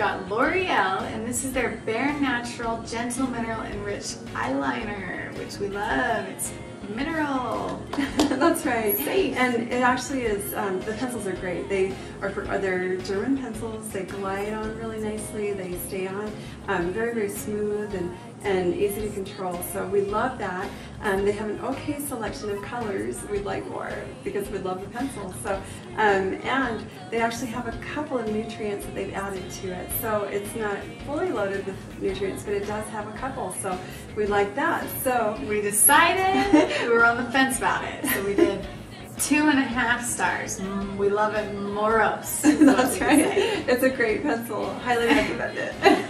Got L'Oreal, and this is their Bare Naturale Gentle Mineral Enriched Eyeliner, which we love. It's. That's right. Safe. And it actually is, um, the pencils are great. They are, are they're German pencils. They glide on really nicely. They stay on um, very, very smooth and, and easy to control. So we love that. Um, they have an okay selection of colors. We'd like more because we love the pencils. So, um, and they actually have a couple of nutrients that they've added to it. So it's not fully loaded with nutrients, but it does have a couple. So we like that. So We decided were on the fence about it, so we did two and a half stars. Mm, We love it what That's right. It's a great pencil. Highly recommend it.